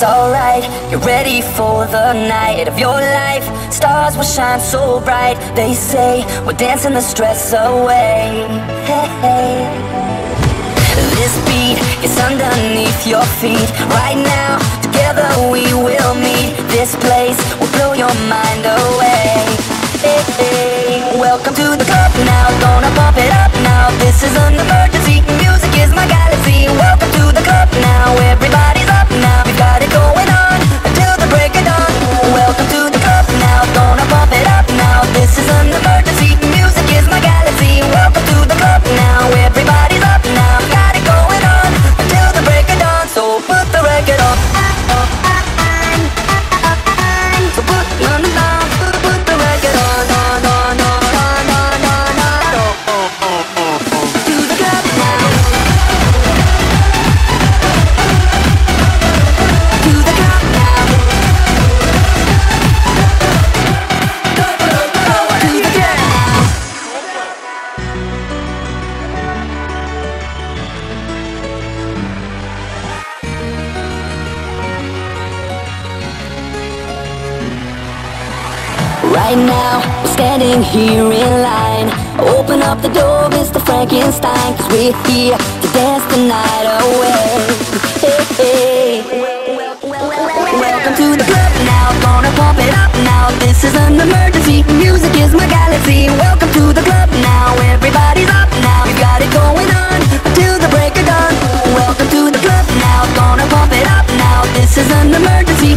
It's alright, you're ready for the night of your life. Stars will shine so bright. They say we're dancing the stress away. Hey, hey. This beat is underneath your feet right now. Together we will meet. This place will blow your mind away. Put the Right now, we're standing here in line. Open up the door, Mr. Frankenstein Cause we're here to dance the night away. Welcome to the club now, gonna pump it up now. This is an emergency, music is my galaxy. Welcome to the club now, everybody's up now. We got it going on, until the break of dawn. Welcome to the club now, gonna pump it up now. This is an emergency,